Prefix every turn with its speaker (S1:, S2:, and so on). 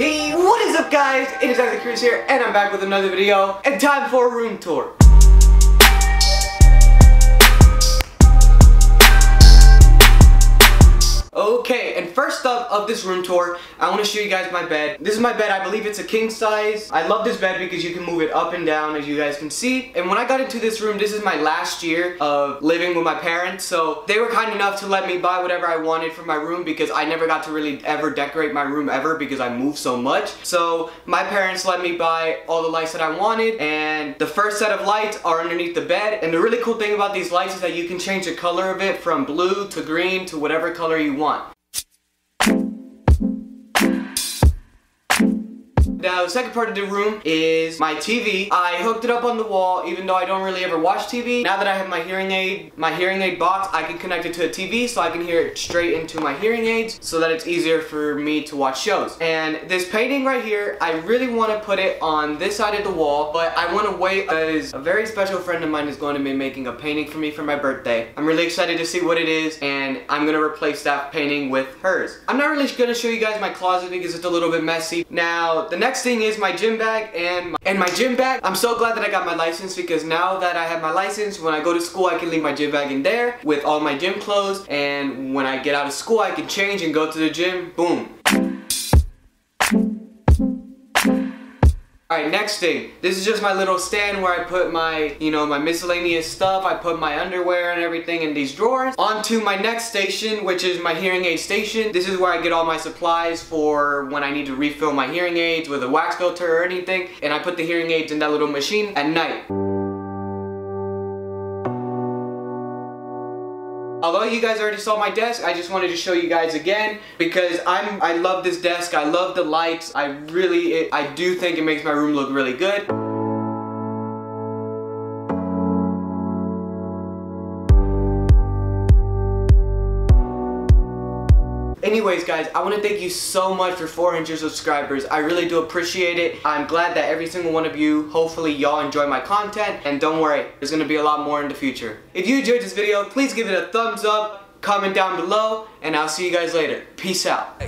S1: Hey, what is up guys? It is Isaac Cruz here and I'm back with another video and time for a room tour. Okay, and first up of this room tour, I want to show you guys my bed. This is my bed, I believe it's a king size. I love this bed because you can move it up and down as you guys can see. And when I got into this room, this is my last year of living with my parents. So they were kind enough to let me buy whatever I wanted for my room because I never got to really ever decorate my room ever because I moved so much. So my parents let me buy all the lights that I wanted and the first set of lights are underneath the bed. And the really cool thing about these lights is that you can change the color of it from blue to green to whatever color you want. Now the second part of the room is my TV. I hooked it up on the wall even though I don't really ever watch TV. Now that I have my hearing aid, my hearing aid box, I can connect it to a TV so I can hear it straight into my hearing aids so that it's easier for me to watch shows. And this painting right here, I really want to put it on this side of the wall, but I want to wait because a very special friend of mine is going to be making a painting for me for my birthday. I'm really excited to see what it is and I'm going to replace that painting with hers. I'm not really going to show you guys my closet because it's a little bit messy. Now, the next next thing is my gym bag and my, and my gym bag. I'm so glad that I got my license because now that I have my license, when I go to school, I can leave my gym bag in there with all my gym clothes. And when I get out of school, I can change and go to the gym. Boom. Alright, next thing. This is just my little stand where I put my, you know, my miscellaneous stuff. I put my underwear and everything in these drawers. On to my next station, which is my hearing aid station. This is where I get all my supplies for when I need to refill my hearing aids with a wax filter or anything. And I put the hearing aids in that little machine at night. Although you guys already saw my desk, I just wanted to show you guys again because I'm I love this desk. I love the lights. I really it, I do think it makes my room look really good. Anyways guys, I want to thank you so much for 400 subscribers. I really do appreciate it. I'm glad that every single one of you, hopefully y'all enjoy my content. And don't worry, there's going to be a lot more in the future. If you enjoyed this video, please give it a thumbs up, comment down below, and I'll see you guys later. Peace out.